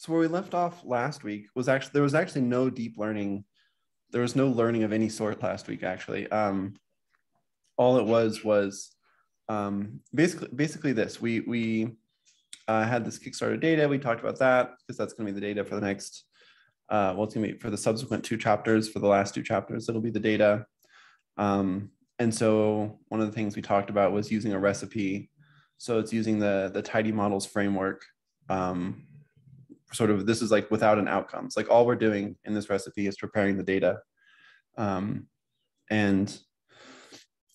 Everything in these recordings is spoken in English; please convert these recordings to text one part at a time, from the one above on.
So where we left off last week was actually there was actually no deep learning. There was no learning of any sort last week. Actually, um, all it was was um, basically basically this. We we uh, had this Kickstarter data. We talked about that because that's going to be the data for the next. Uh, well, it's going to be for the subsequent two chapters. For the last two chapters, it'll be the data. Um, and so one of the things we talked about was using a recipe. So it's using the the tidymodels framework. Um, sort of this is like without an outcomes. Like all we're doing in this recipe is preparing the data. Um, and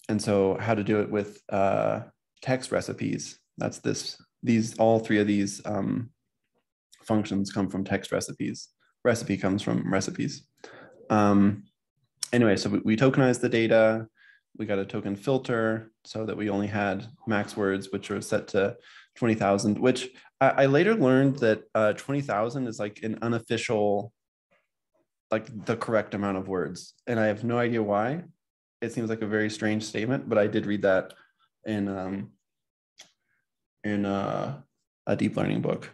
and so how to do it with uh, textrecipes. That's this, these, all three of these um, functions come from textrecipes. Recipe comes from recipes. Um, anyway, so we, we tokenized the data. We got a token filter so that we only had max words, which are set to 20,000, which I, I, later learned that uh, 20,000 is like an unofficial, like the correct amount of words. And I have no idea why. It seems like a very strange statement, but I did read that in um, in uh, a deep learning book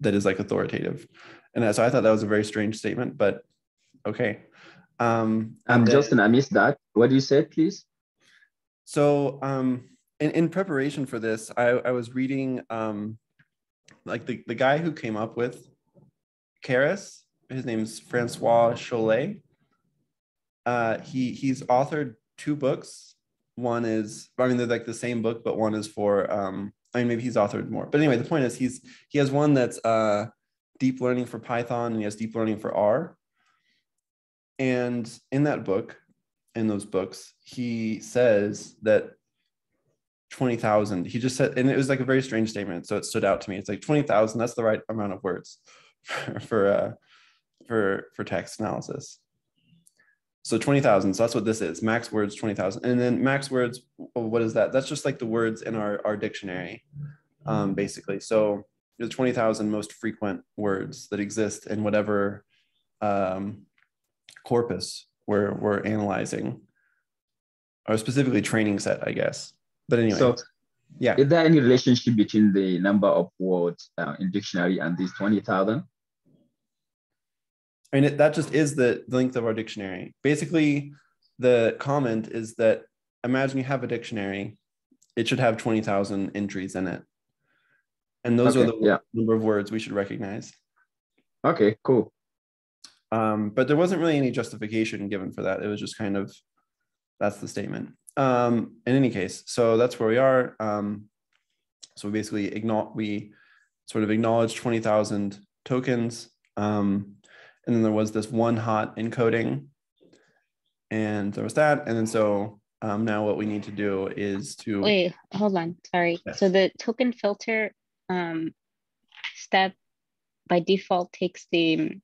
that is like authoritative. And so I thought that was a very strange statement, but okay. Um, um Justin, I missed that. What do you say, please? So um, in, in preparation for this, I, I was reading um, like the, the guy who came up with Keras, his name's Francois Chollet. Uh, he he's authored two books. One is, I mean, they're like the same book, but one is for, um, I mean, maybe he's authored more. But anyway, the point is he's he has one that's uh, deep learning for Python and he has deep learning for R. And in that book, in those books, he says that 20,000. He just said, and it was like a very strange statement. So it stood out to me. It's like 20,000, that's the right amount of words for, for, uh, for, for text analysis. So 20,000. So that's what this is. Max words, 20,000. And then max words, what is that? That's just like the words in our, our dictionary, um, basically. So the 20,000 most frequent words that exist in whatever um, corpus we're, we're analyzing, or specifically training set, I guess. But anyway. So yeah. Is there any relationship between the number of words uh, in dictionary and these 20,000? I mean, it, that just is the length of our dictionary. Basically, the comment is that imagine you have a dictionary, it should have 20,000 entries in it. And those okay, are the yeah. number of words we should recognize. Okay, cool. Um, but there wasn't really any justification given for that. It was just kind of that's the statement. Um, in any case, so that's where we are. Um, so we basically acknowledge, we sort of acknowledge 20,000 tokens. Um, and then there was this one hot encoding and there was that. And then so um, now what we need to do is to wait, hold on. Sorry. Yes. So the token filter um, step by default takes the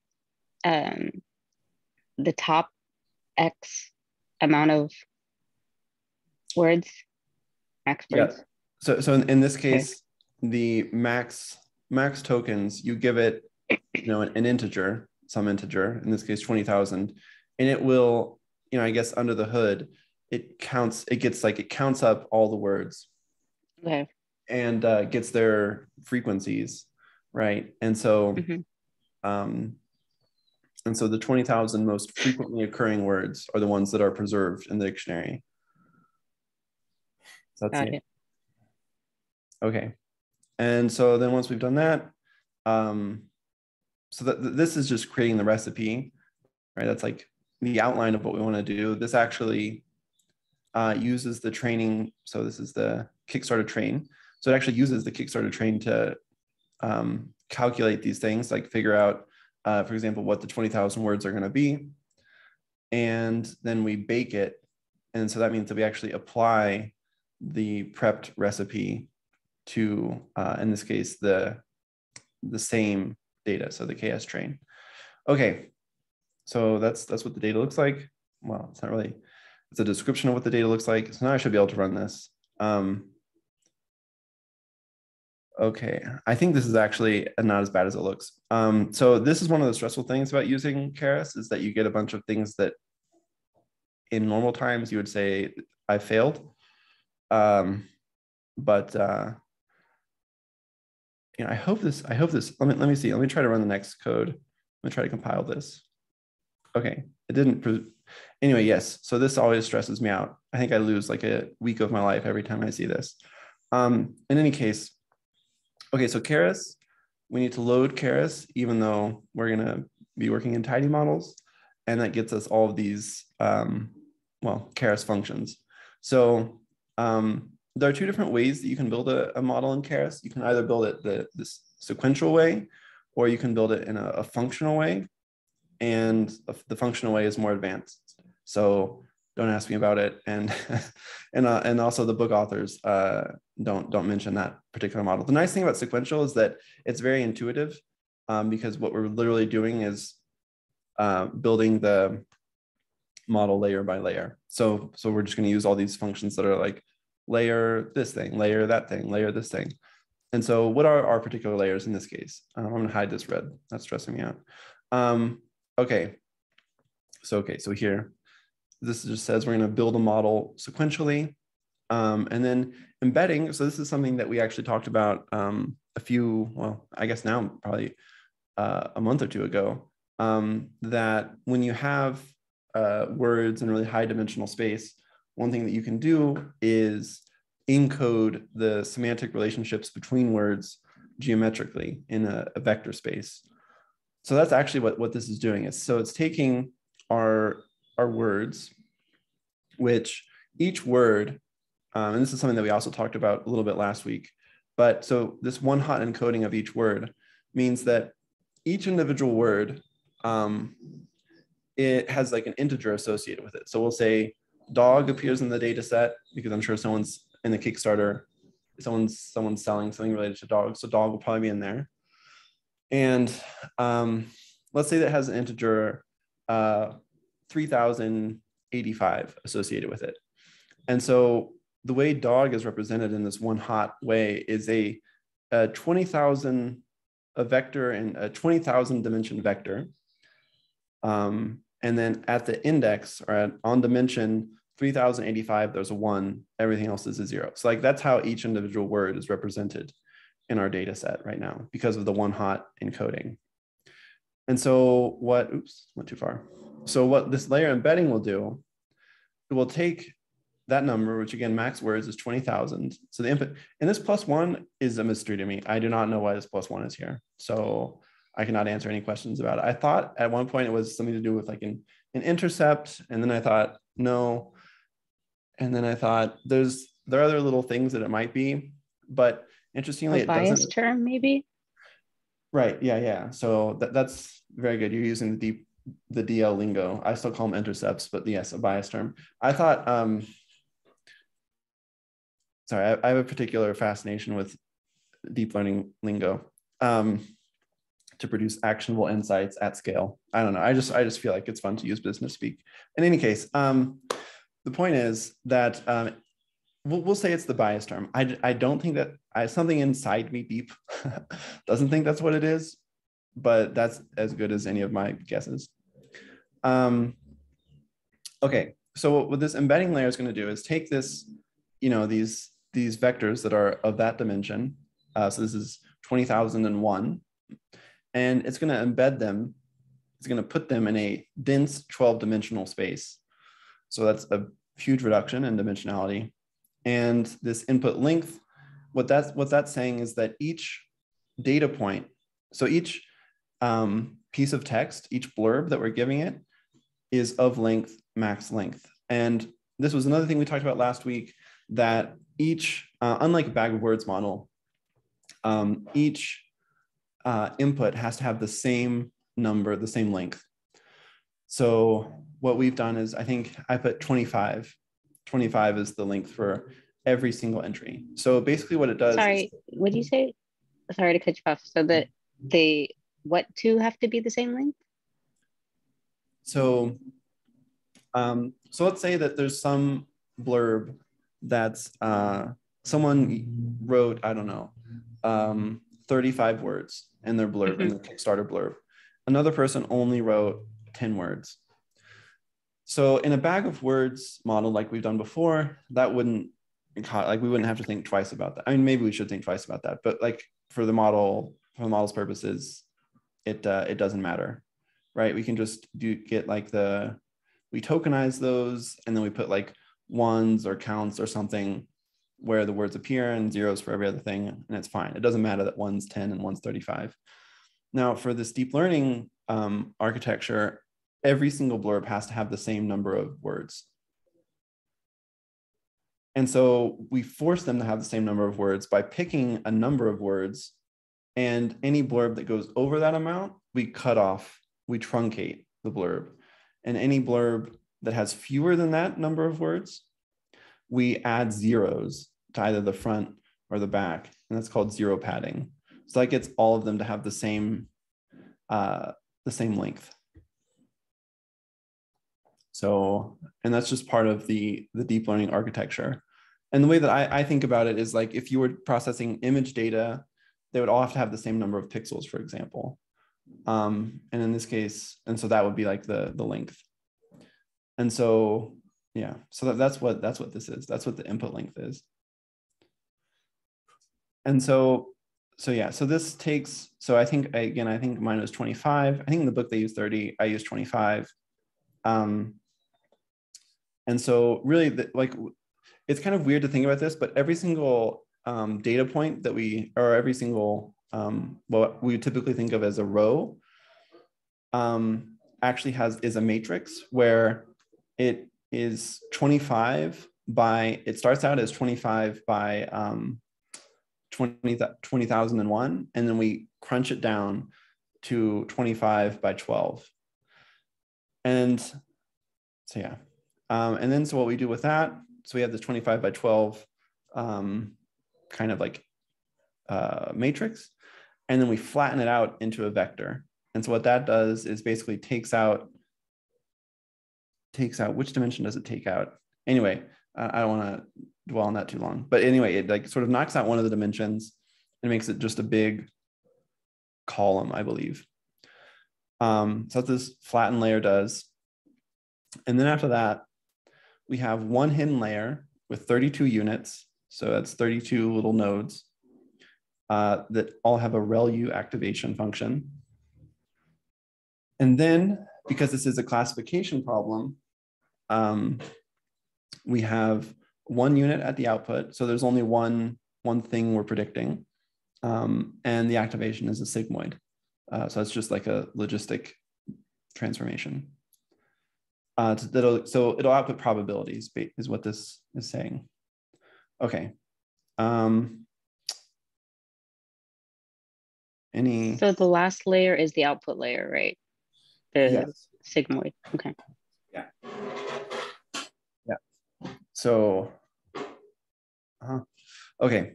um, the top X amount of words, words. Yeah. So, so in, in this case, okay. the max max tokens, you give it, you know, an, an integer, some integer, in this case, 20,000, and it will, you know, I guess under the hood, it counts, it gets like, it counts up all the words. Okay. And uh, gets their frequencies, right? And so, mm-hmm. um, and so the 20,000 most frequently occurring words are the ones that are preserved in the dictionary. So that's it. it. Okay. And so then once we've done that, um, so that this is just creating the recipe, right? That's like the outline of what we want to do. This actually uh, uses the training. So this is the Kickstarter train. So it actually uses the Kickstarter train to um, calculate these things, like figure out, uh, for example, what the 20,000 words are going to be. And then we bake it. And so that means that we actually apply the prepped recipe to, uh, in this case, the, the same data, so the KS train. Okay, so that's, that's what the data looks like. Well, it's not really, it's a description of what the data looks like. So now I should be able to run this. Um, okay, I think this is actually not as bad as it looks. Um, so this is one of the stressful things about using Keras is that you get a bunch of things that in normal times you would say I failed. Um, but uh, you know, I hope this, I hope this, let me, let me see. Let me try to run the next code. Let me try to compile this. Okay, it didn't, anyway, yes. So this always stresses me out. I think I lose like a week of my life every time I see this. Um, in any case, okay, so Keras, we need to load Keras, even though we're gonna be working in tidymodels. And that gets us all of these, um, well, Keras functions. So um, there are two different ways that you can build a, a model in Keras. You can either build it the this sequential way, or you can build it in a, a functional way. And the functional way is more advanced. So don't ask me about it. And and uh, and also the book authors uh, don't don't mention that particular model. The nice thing about sequential is that it's very intuitive um, because what we're literally doing is uh, building the model layer by layer. So so we're just going to use all these functions that are like layer this thing, layer that thing, layer this thing. And so what are our particular layers in this case? Um, I'm going to hide this red. That's stressing me out. Um, okay. So okay, so here this just says we're going to build a model sequentially. Um, and then embedding, so this is something that we actually talked about um, a few, well, I guess now probably uh, a month or two ago, um, that when you have uh, words in really high dimensional space, one thing that you can do is encode the semantic relationships between words geometrically in a, a vector space. So that's actually what, what this is doing. Is so it's taking our are words, which each word, um, and this is something that we also talked about a little bit last week, but so this one hot encoding of each word means that each individual word, um, it has like an integer associated with it. So we'll say dog appears in the data set because I'm sure someone's in the Kickstarter, someone's someone's selling something related to dogs. So dog will probably be in there. And um, let's say that has an integer uh, 3085 associated with it. And so the way dog is represented in this one hot way is a, a 20,000 a vector and a 20,000 dimension vector. Um, and then at the index or at, on dimension 3085, there's a one, everything else is a zero. So like that's how each individual word is represented in our data set right now because of the one hot encoding. And so what, oops, went too far. So what this layer embedding will do, it will take that number, which again, max words is 20,000. So the input, and this plus one is a mystery to me. I do not know why this plus one is here. So I cannot answer any questions about it. I thought at one point it was something to do with like an, an intercept. And then I thought, no. And then I thought there's, there are other little things that it might be, but interestingly, a bias term maybe. Right. Yeah. Yeah. So that, that's very good. You're using the deep the DL lingo. I still call them intercepts, but yes, a bias term. I thought, um, sorry, I, I have a particular fascination with deep learning lingo um, to produce actionable insights at scale. I don't know. I just, I just feel like it's fun to use business speak. In any case, um, the point is that um, we'll, we'll say it's the bias term. I, I don't think that I, something inside me deep doesn't think that's what it is, but that's as good as any of my guesses. Um, okay, so what this embedding layer is going to do is take this, you know, these these vectors that are of that dimension. Uh, so this is 20,001, and it's going to embed them. It's going to put them in a dense 12 dimensional space. So that's a huge reduction in dimensionality. And this input length, what that's what that's saying is that each data point, so each um, piece of text, each blurb that we're giving it is of length, max length. And this was another thing we talked about last week that each, uh, unlike a bag of words model, um, each uh, input has to have the same number, the same length. So what we've done is I think I put 25. 25 is the length for every single entry. So basically what it does. Sorry, what do you say? Sorry to cut you off. So that the what two have to be the same length? So, um, so let's say that there's some blurb that's uh, someone wrote, I don't know, um, 35 words in their blurb, mm-hmm. in the Kickstarter blurb. Another person only wrote 10 words. So in a bag of words model like we've done before, that wouldn't like we wouldn't have to think twice about that. I mean, maybe we should think twice about that, but like for the model, for the model's purposes, it uh, it doesn't matter, right? We can just do get like the we tokenize those and then we put like ones or counts or something where the words appear and zeros for every other thing, and it's fine. It doesn't matter that one's 10 and one's 35. Now, for this deep learning um, architecture, every single blurb has to have the same number of words. And so we force them to have the same number of words by picking a number of words. And any blurb that goes over that amount, we cut off, we truncate the blurb. And any blurb that has fewer than that number of words, we add zeros to either the front or the back. And that's called zero padding. So that gets all of them to have the same, uh, the same length. So, and that's just part of the, the deep learning architecture. And the way that I, I think about it is like if you were processing image data, they would all have to have the same number of pixels, for example. Um, and in this case, and so that would be like the, the length. And so, yeah, so that, that's what that's what this is. That's what the input length is. And so, so yeah, so this takes, so I think, again, I think mine was 25. I think in the book they use 30, I use 25. Um, and so really the, like, it's kind of weird to think about this, but every single um, data point that we, or every single, um, what we typically think of as a row, um, actually has, is a matrix where it is 25 by, it starts out as 25 by um, 20, 20,001, and then we crunch it down to 25 by 12. And so, yeah. Um, and then, so what we do with that, so we have this 25 by 12 um, kind of like uh, matrix, and then we flatten it out into a vector. And so what that does is basically takes out, takes out, which dimension does it take out? Anyway, I don't want to dwell on that too long. But anyway, it like sort of knocks out one of the dimensions and makes it just a big column, I believe. Um, so that's this flattened layer does. And then after that, we have one hidden layer with 32 units. So that's 32 little nodes uh, that all have a ReLU activation function. And then, because this is a classification problem, um, we have one unit at the output. So there's only one, one thing we're predicting. Um, and the activation is a sigmoid. Uh, so it's just like a logistic transformation. Uh, it'll, so it'll output probabilities is what this is saying. Okay. Um, any? So the last layer is the output layer, right? The yes. sigmoid. Okay. Yeah. So uh-huh. Okay.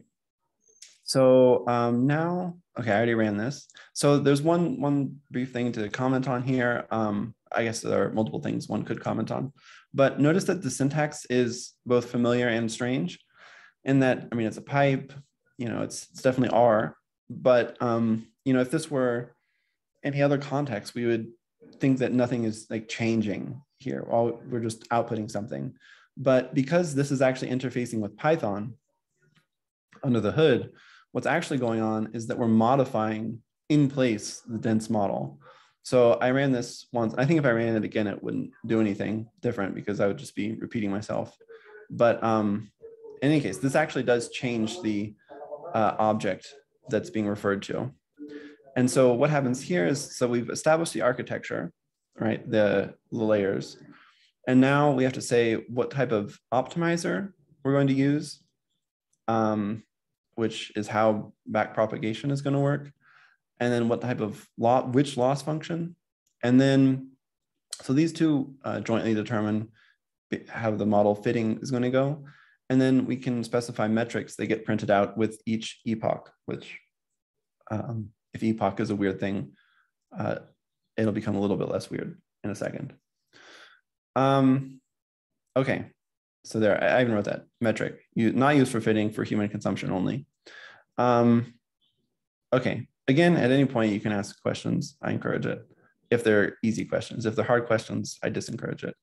So um, now, okay, I already ran this. So there's one one brief thing to comment on here. Um, I guess there are multiple things one could comment on, but notice that the syntax is both familiar and strange, in that I mean it's a pipe, you know, it's, it's definitely R, but um, you know if this were any other context, we would think that nothing is like changing here. All we're just outputting something. But because this is actually interfacing with Python under the hood, what's actually going on is that we're modifying in place the dense model. So I ran this once. I think if I ran it again, it wouldn't do anything different because I would just be repeating myself. But um, in any case, this actually does change the uh, object that's being referred to. And so what happens here is, so we've established the architecture, right, the, the layers. And now we have to say what type of optimizer we're going to use, um, which is how back propagation is going to work. And then what type of law, which loss function. And then, so these two uh, jointly determine how the model fitting is going to go. And then we can specify metrics that get printed out with each epoch, which um, if epoch is a weird thing, uh, it'll become a little bit less weird in a second. Um, okay, so there, I even wrote that metric, you, not used for fitting for human consumption only. Um, okay, again, at any point you can ask questions. I encourage it. If they're easy questions, if they're hard questions, I disencourage it.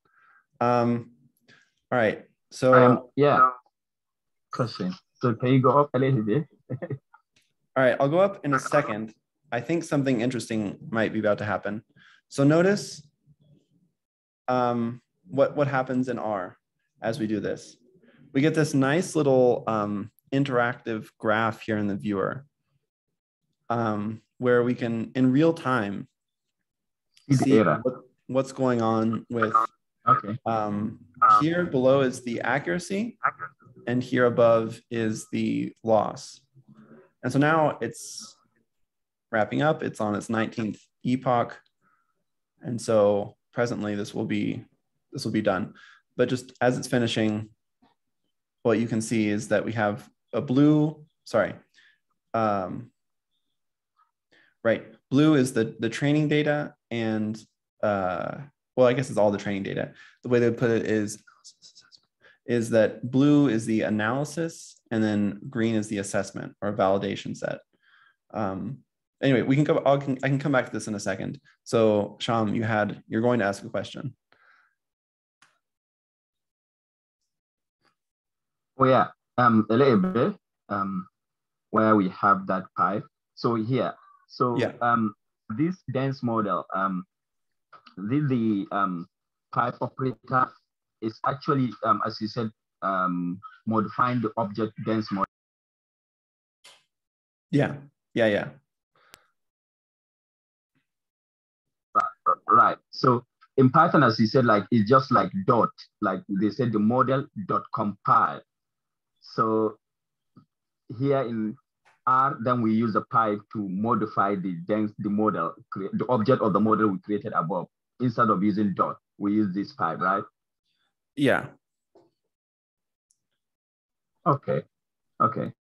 Um, all right, so um, yeah, question. So can you go up a little bit? All right, I'll go up in a second. I think something interesting might be about to happen. So notice um, what, what happens in R as we do this. We get this nice little um, interactive graph here in the viewer um, where we can, in real time, see what, what's going on with, Okay. um, here below is the accuracy and here above is the loss. And so now it's wrapping up, it's on its 19th epoch. And so presently this will be, this will be done. But just as it's finishing, what you can see is that we have a blue, sorry, um, right, blue is the, the training data and, uh, well, I guess it's all the training data. The way they put it is, is that blue is the analysis and then green is the assessment or validation set. Um, anyway, we can go, I'll, I can come back to this in a second. So Sham, you had, you're going to ask a question. Oh yeah, um, a little bit, um, where we have that pipe. So here, so Yeah. um, this dense model, um, this the um, pipe operator is actually, um, as you said, um, modifying the object dense model. Yeah, yeah, yeah. Right. So in Python, as you said, like it's just like dot, like they said the model dot compile. So here in R, then we use a pipe to modify the dense the model, the object of the model we created above. Instead of using dot, we use this pipe, right? Yeah, Okay. Okay.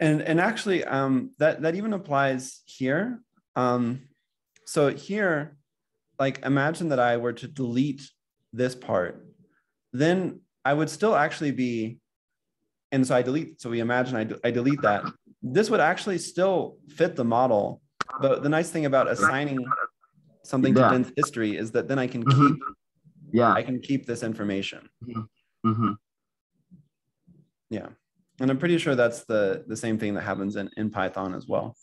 and and actually um that that even applies here um so here like imagine that i were to delete this part then i would still actually be and so i delete so we imagine i, de- I delete that this would actually still fit the model but the nice thing about assigning something to dense history is that then i can Mhm. keep Yeah. i can keep this information Mhm. Yeah. And I'm pretty sure that's the, the same thing that happens in, in Python as well.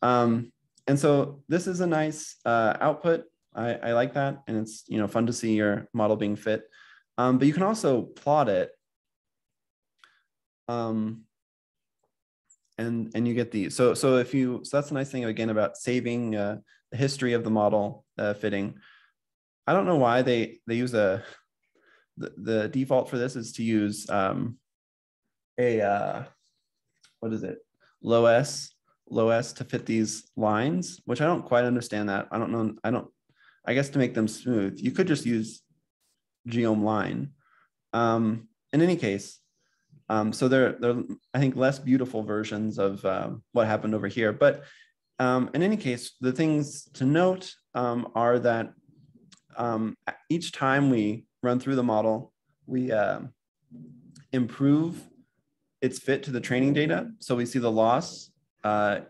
Um, and so this is a nice uh, output. I, I like that. And it's, you know, fun to see your model being fit. Um, but you can also plot it. Um, and, and you get the, so, so if you, so that's a nice thing again about saving uh, the history of the model uh, fitting. I don't know why they, they use a, the, the default for this is to use um, a uh, what is it LOESS LOESS to fit these lines which i don't quite understand that. I don't know i don't i guess to make them smooth you could just use geom line. Um, in any case um, so they're they're i think less beautiful versions of um, what happened over here. But um, in any case the things to note um, are that um, each time we run through the model we uh, improve its fit to the training data. So we see the loss uh,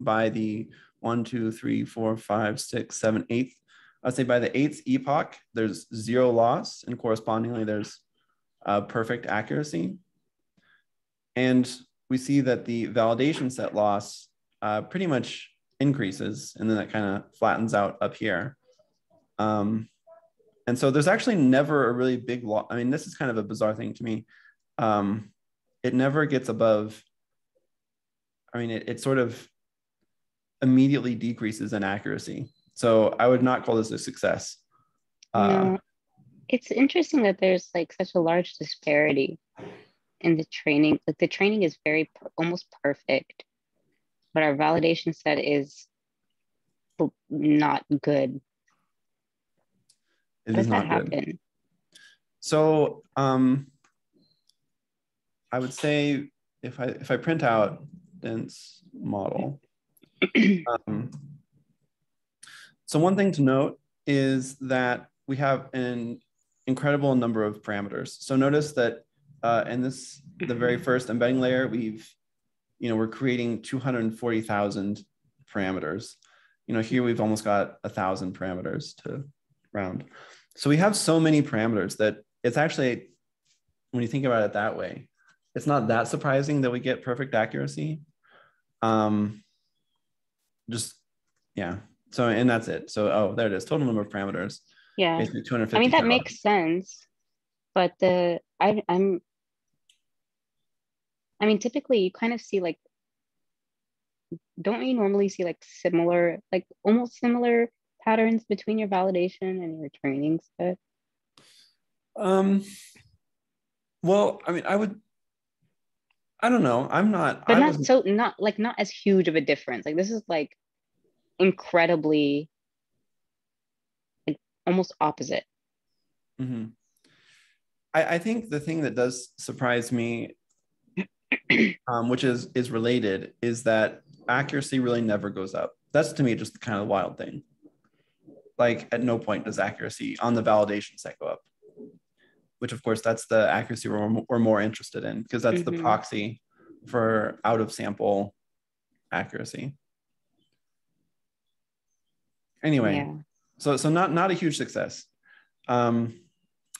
by the one, two, three, four, five, six, seven, eighth. I'd say by the eighth epoch, there's zero loss, and correspondingly, there's uh, perfect accuracy. And we see that the validation set loss uh, pretty much increases, and then that kind of flattens out up here. Um, and so there's actually never a really big loss. I mean, this is kind of a bizarre thing to me. Um, it never gets above i mean it, it sort of immediately decreases in accuracy so i would not call this a success uh, No. It's interesting that there's like such a large disparity in the training. Like the training is very almost perfect, but our validation set is not good. it How does that not good happen? so um, i would say if i if i print out dense model um, so one thing to note is that we have an incredible number of parameters. So notice that uh, in this, the very first embedding layer, we've, you know, we're creating 240,000 parameters. You know, here we've almost got a thousand parameters to round. So we have so many parameters that it's actually, when you think about it that way, it's not that surprising that we get perfect accuracy. Um, just yeah. So and that's it. So oh, there it is. Total number of parameters. Yeah. Basically 250. I mean that makes sense, but the I I'm. I mean, typically you kind of see like. Don't you normally see like similar, like almost similar patterns between your validation and your training set? Um. Well, I mean, I would. I don't know. I'm not. But I not so not like not as huge of a difference. Like this is like incredibly like almost opposite. Mhm. I, I think the thing that does surprise me, um, which is is related, is that accuracy really never goes up. That's to me just kind of the wild thing. Like at no point does accuracy on the validation set go up. Which of course that's the accuracy we're, we're more interested in because that's the Mhm. proxy for out of sample accuracy. Anyway, Yeah. so so not not a huge success um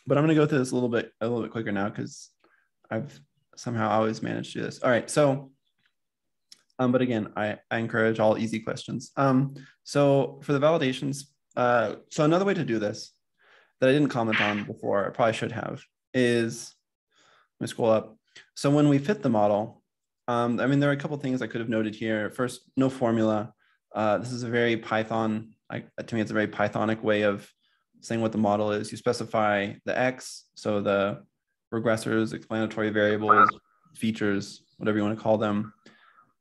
but i'm going to go through this a little bit a little bit quicker now because i've somehow always managed to do this all right so um but again i i encourage all easy questions um so for the validations uh so another way to do this that i didn't comment on before i probably should have is let me scroll up so when we fit the model um i mean there are a couple things i could have noted here first no formula uh, this is a very python I, to me it's a very pythonic way of saying what the model is. You specify the X, so the regressors, explanatory variables, features, whatever you want to call them.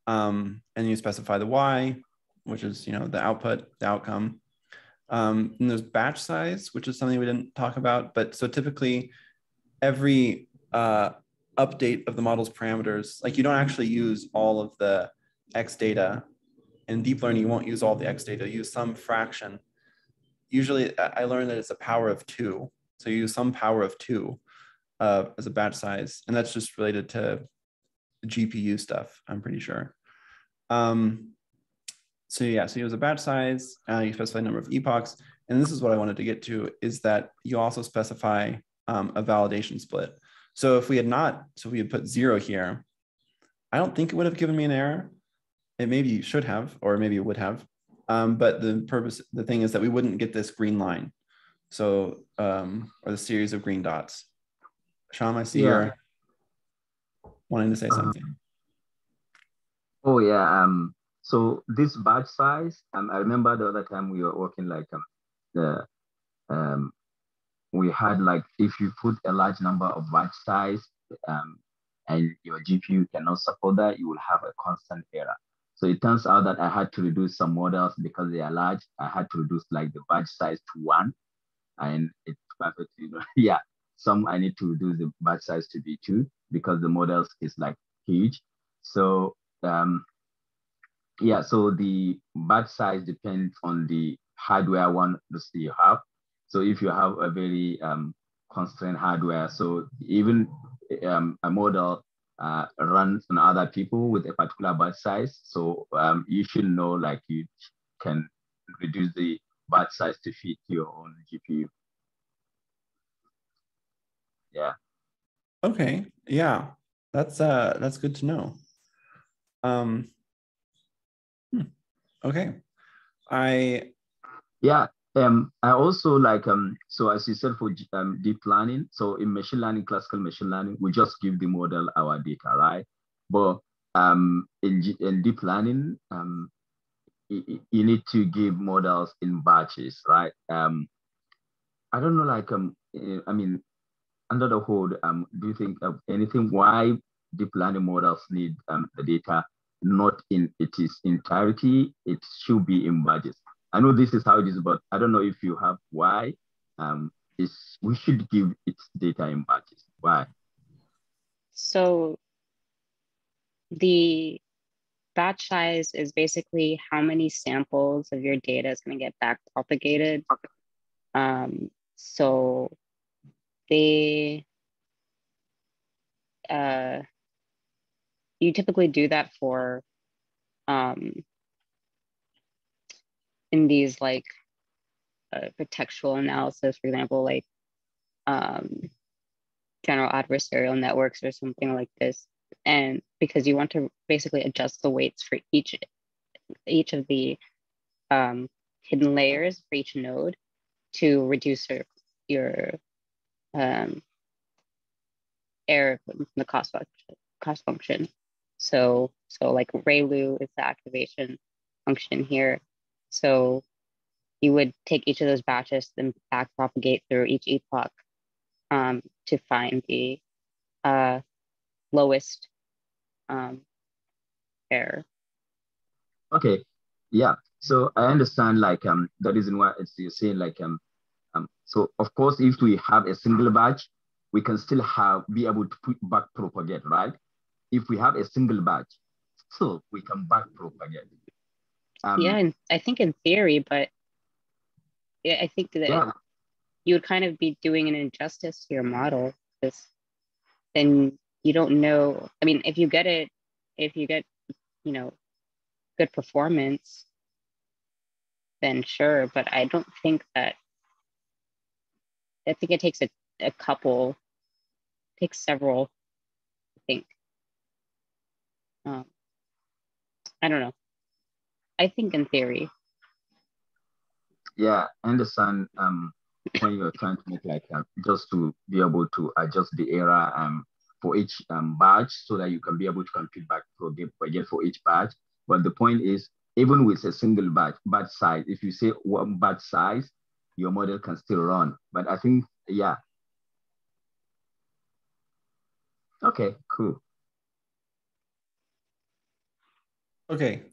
Um, and you specify the Y, which is, you know, the output, the outcome. Um, and there's batch size, which is something we didn't talk about. But so typically every uh, update of the model's parameters, like you don't actually use all of the X data. In deep learning, you won't use all the X data, you use some fraction usually I learned that it's a power of two. So you use some power of two uh, as a batch size. And that's just related to GPU stuff, I'm pretty sure. Um, so yeah, so you use a batch size, uh, you specify number of epochs. And this is what I wanted to get to is that you also specify um, a validation split. So if we had not, so we had put zero here, I don't think it would have given me an error. It maybe should have, or maybe it would have. Um, but the purpose, the thing is that we wouldn't get this green line. So, um, or the series of green dots. Sham, I see Yeah. you're wanting to say Uh, something. Oh yeah. Um. So this batch size, um, I remember the other time we were working like um, the um, we had like if you put a large number of batch size, um, and your GPU cannot support that, you will have a constant error. So it turns out that I had to reduce some models because they are large. I had to reduce like the batch size to one, and it's perfect. You know, yeah. Some I need to reduce the batch size to be two because the models is like huge. So um, yeah, so the batch size depends on the hardware one that you have. So if you have a very um, constrained hardware, so even um, a model uh, runs on other people with a particular batch size, so um, you should know like you can reduce the batch size to fit your own GPU. Yeah. Okay. Yeah. That's uh that's good to know. Um okay. I Yeah, um, I also like um, so as you said for um, deep learning. So in machine learning, classical machine learning, we just give the model our data, right? But um, in in deep learning, um, you need to give models in batches, right? Um, I don't know, like um, eh, I mean, under the hood, um, do you think of anything why deep learning models need um, the data not in its entirety? It should be in batches. I know this is how it is, but I don't know if you have why. Um, is we should give its data in batches. Why? So the batch size is basically how many samples of your data is going to get back propagated. Um, so they, uh, you typically do that for um, in these like uh, for textual analysis, for example, like um, general adversarial networks or something like this. and because you want to basically adjust the weights for each each of the um, hidden layers for each node to reduce your your um, error from the cost function cost function. So so like ReLU is the activation function here. So you would take each of those batches, then back propagate through each epoch um, to find the uh, lowest um, error. Okay, yeah. So I understand like um the reason why it's you're saying like um um so of course if we have a single batch, we can still have be able to put back propagate, right? If we have a single batch, still we can back propagate. Um, yeah, and I think in theory, but yeah, I think that yeah. you would kind of be doing an injustice to your model because then you don't know. I mean, if you get it, if you get, you know, good performance, then sure. But I don't think that. I think it takes a, a couple, takes several. I think. Um, I don't know. I think in theory. Yeah, understand. Um, when you're trying to make like uh, just to be able to adjust the error um for each um, batch so that you can be able to compute back for again for each batch. But the point is, even with a single batch, batch size, if you say one batch size, your model can still run. But I think, yeah. Okay, cool. Okay,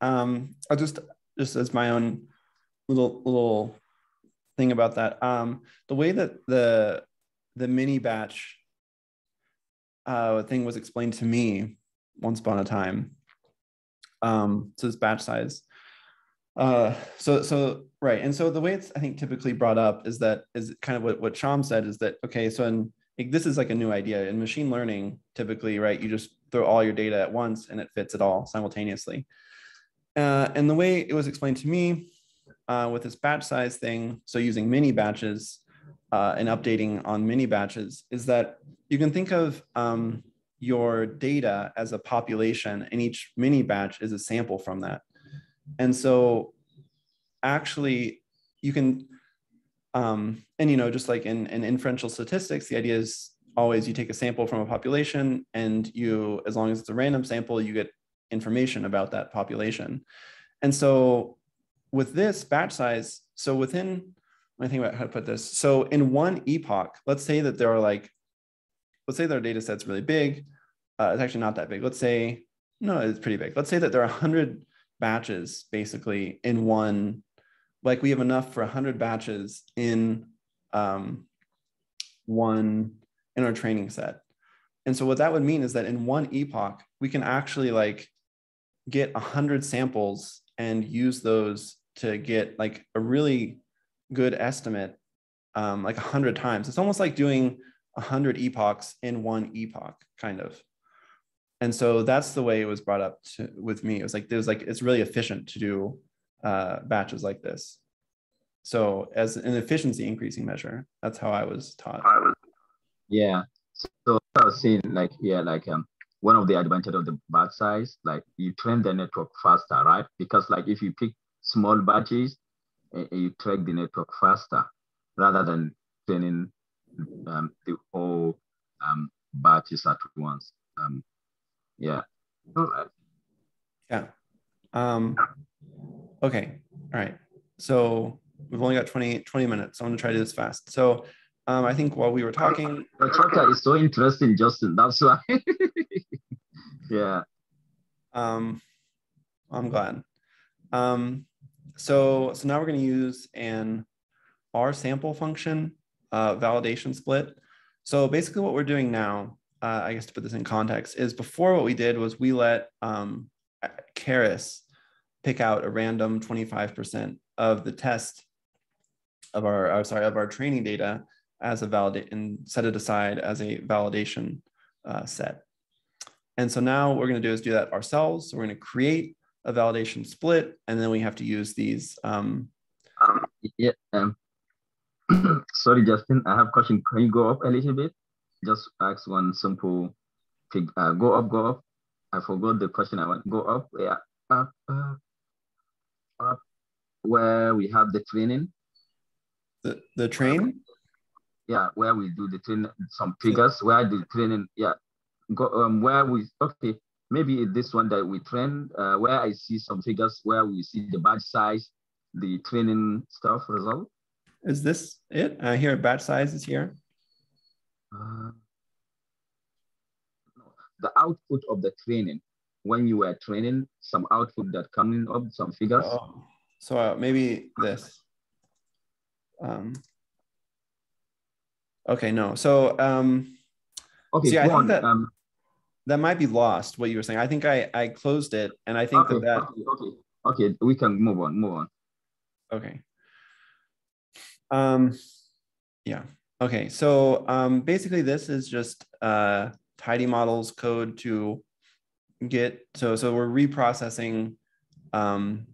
um, I'll just just as my own little little thing about that. Um, the way that the the mini batch uh, thing was explained to me once upon a time. Um, so this batch size. Uh, so so right, and so the way it's I think typically brought up is that is kind of what what Sham said is that okay, so in like, this is like a new idea in machine learning. Typically, right, you just throw all your data at once and it fits it all simultaneously. Uh, and the way it was explained to me uh, with this batch size thing, so using mini batches uh, and updating on mini batches, is that you can think of um, your data as a population, and each mini batch is a sample from that. And so, actually, you can, um, and you know, just like in, in inferential statistics, the idea is always you take a sample from a population, and you, as long as it's a random sample, you get information about that population. And so with this batch size, so within, let me think about how to put this. So in one epoch, let's say that there are like, let's say their data set's really big. Uh, it's actually not that big. Let's say, no, it's pretty big. Let's say that there are 100 batches basically in one, like we have enough for 100 batches in um, one, in our training set. And so what that would mean is that in one epoch, we can actually like get 100 samples and use those to get like a really good estimate um, like 100 times. It's almost like doing 100 epochs in one epoch kind of. And so that's the way it was brought up to, with me. It was like there's like it's really efficient to do uh, batches like this. So as an efficiency increasing measure that's how i was taught yeah so i was saying like yeah like um one of the advantage of the batch size, like you train the network faster, right? Because like if you pick small batches, uh, you track the network faster rather than training um, the whole um, batches at once. Um, yeah. All right. Yeah. Um, okay. All right. So we've only got 20, 20 minutes. I'm gonna try to do this fast. So um, I think while we were talking, the chapter is so interesting, Justin. That's why. yeah. Um, I'm glad. Um, so so now we're going to use an rsample function uh, validation split. So basically, what we're doing now, uh, I guess to put this in context, is before what we did was we let um, Keras pick out a random 25% of the test of our, sorry, of our training data as a validate and set it aside as a validation uh, set. And so now what we're going to do is do that ourselves. So we're going to create a validation split, and then we have to use these. Um, um, yeah. Um, sorry, Justin, I have a question. Can you go up a little bit? Just ask one simple uh, go up, go up. I forgot the question I want. Go up, yeah, up, up, up, where we have the training. The the train? Yeah, where we do the training, some figures, where the training, yeah. Go um where we okay, maybe this one that we train, uh, where I see some figures where we see the batch size, the training stuff result. Is this it? I hear batch size is here. Uh, the output of the training when you were training some output that coming up some figures oh, so uh, maybe this um okay no. So um okay see, I think that um, that might be lost what you were saying. I think i i closed it and i think okay, that that okay, okay. Okay we can move on move on. Okay. Um yeah. Okay so um basically this is just uh tidymodels code to get so so we're reprocessing um,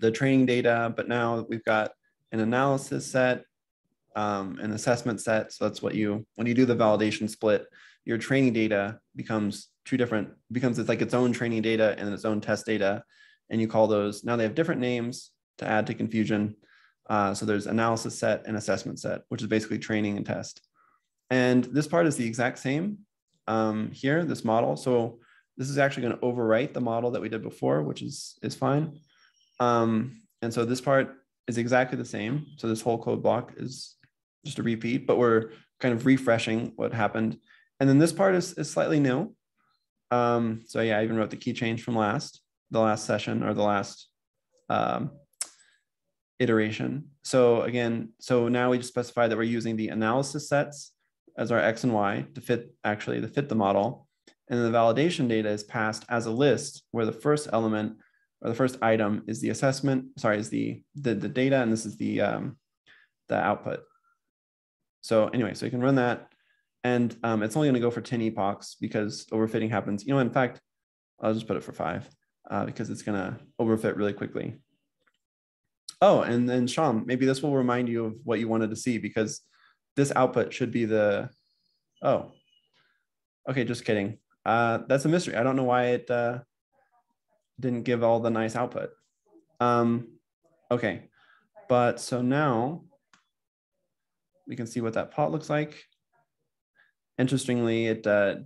the training data, but now we've got an analysis set, um, an assessment set. So that's what you when you do the validation split, your training data becomes two different becomes it's like its own training data and its own test data, and you call those now they have different names to add to confusion. Uh, so there's analysis set and assessment set, which is basically training and test. And this part is the exact same um, here, this model. So this is actually going to overwrite the model that we did before, which is, is fine. Um, and so this part is exactly the same. So this whole code block is just a repeat, but we're kind of refreshing what happened. And then this part is, is slightly new. Um, so yeah, I even wrote the key change from last, the last session or the last um, iteration. So again, so now we just specify that we're using the analysis sets as our X and Y to fit actually to fit the model. And the validation data is passed as a list where the first element or the first item is the assessment, sorry, is the, the, the data, and this is the, um, the output. So anyway, so you can run that. And um, it's only gonna go for 10 epochs because overfitting happens. You know, in fact, I'll just put it for five uh, because it's gonna overfit really quickly. Oh, and then Sean, maybe this will remind you of what you wanted to see because this output should be the, oh, okay, just kidding. Uh, that's a mystery. I don't know why it uh, didn't give all the nice output. Um, okay, but so now we can see what that plot looks like. Interestingly, it, uh,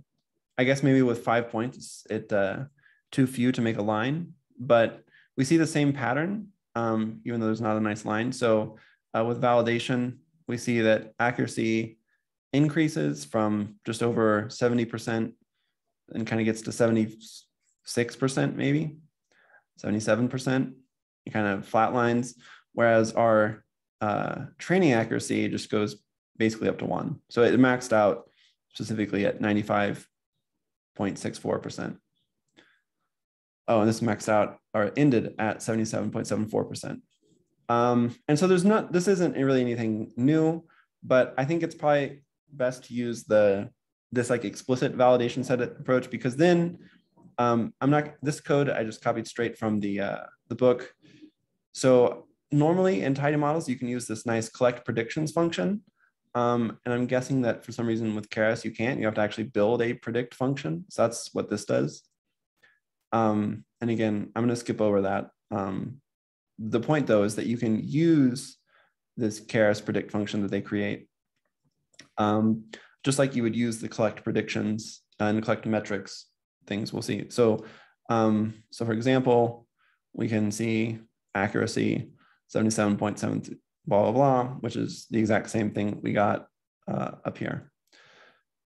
I guess maybe with five points, it uh, too few to make a line, but we see the same pattern, um, even though there's not a nice line. So uh, with validation, we see that accuracy increases from just over 70% and kind of gets to 76% maybe, 77%. It kind of flatlines, whereas our uh, training accuracy just goes basically up to one. So it maxed out specifically at 95.64%. Oh, and this maxed out or ended at 77.74%. Um, and so there's not, this isn't really anything new, but I think it's probably best to use the, this like explicit validation set approach because then um, I'm not, this code I just copied straight from the, uh, the book. So normally in tidymodels, you can use this nice collect predictions function. Um, and I'm guessing that for some reason with Keras, you can't, you have to actually build a predict function. So that's what this does. Um, and again, I'm gonna skip over that. Um, the point though is that you can use this Keras predict function that they create, um, just like you would use the collect predictions and collect metrics things we'll see. So, um, so for example, we can see accuracy 77.7 blah, blah, blah, which is the exact same thing we got uh, up here.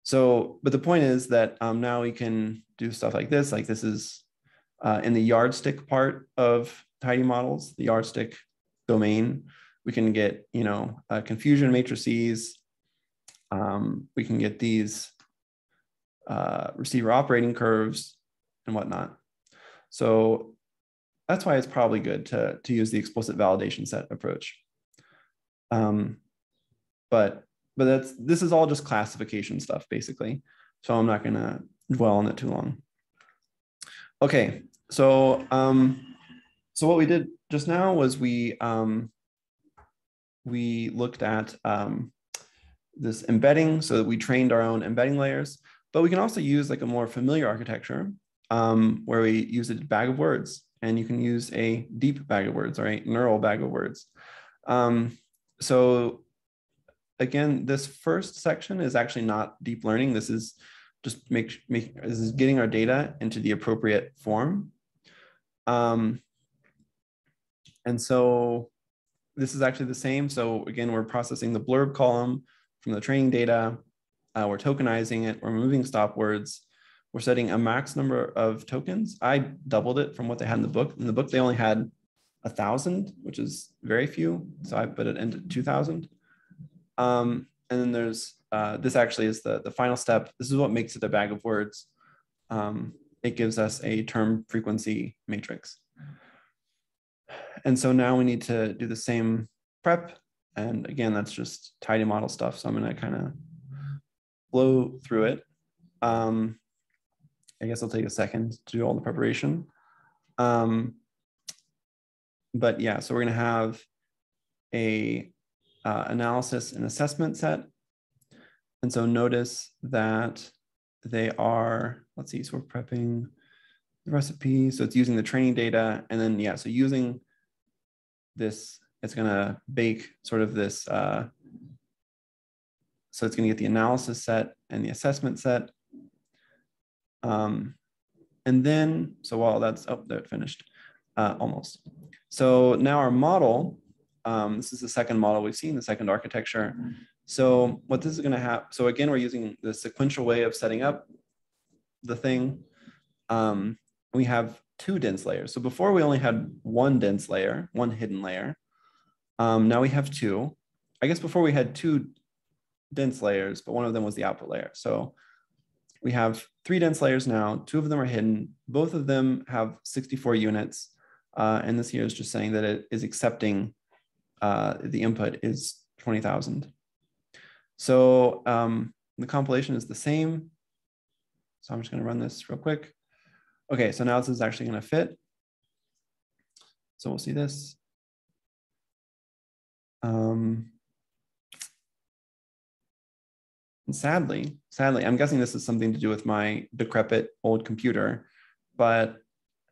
So, but the point is that um, now we can do stuff like this, like this is uh, in the yardstick part of tidymodels, the yardstick domain, we can get, you know, uh, confusion matrices. Um, we can get these uh, receiver operating curves and whatnot. So that's why it's probably good to, to use the explicit validation set approach. Um, but but that's this is all just classification stuff basically. So I'm not gonna dwell on it too long. Okay, so um, so what we did just now was we um, we looked at um, this embedding so that we trained our own embedding layers. but we can also use like a more familiar architecture um, where we use a bag of words and you can use a deep bag of words or a neural bag of words. Um, so again, this first section is actually not deep learning. This is just make, make this is getting our data into the appropriate form. Um, and so this is actually the same. So again, we're processing the blurb column from the training data. Uh, we're tokenizing it. We're removing stop words. We're setting a max number of tokens. I doubled it from what they had in the book. In the book, they only had a thousand, which is very few. So I put it into 2000. Um, and then there's, uh, this actually is the, the final step. This is what makes it a bag of words. Um, it gives us a term frequency matrix. And so now we need to do the same prep. And again, that's just tidy model stuff. So I'm gonna kind of blow through it. Um, I guess I'll take a second to do all the preparation. Um, but yeah, so we're gonna have a uh, analysis and assessment set. And so notice that they are, let's see, so we're prepping the recipe. So it's using the training data. And then, yeah, so using this, it's gonna bake sort of this, uh, so it's gonna get the analysis set and the assessment set. Um, and then, so while that's, oh, it finished, uh, almost. So now our model um, this is the second model we've seen, the second architecture. So what this is going to have, so again, we're using the sequential way of setting up the thing. Um, we have two dense layers. So before we only had one dense layer, one hidden layer. Um, now we have two. I guess before we had two dense layers, but one of them was the output layer. So we have three dense layers now. Two of them are hidden. Both of them have 64 units. Uh, and this here is just saying that it is accepting uh, the input is 20,000. So um, the compilation is the same. So I'm just gonna run this real quick. Okay, so now this is actually gonna fit. So we'll see this. Um, sadly, sadly, I'm guessing this is something to do with my decrepit old computer, but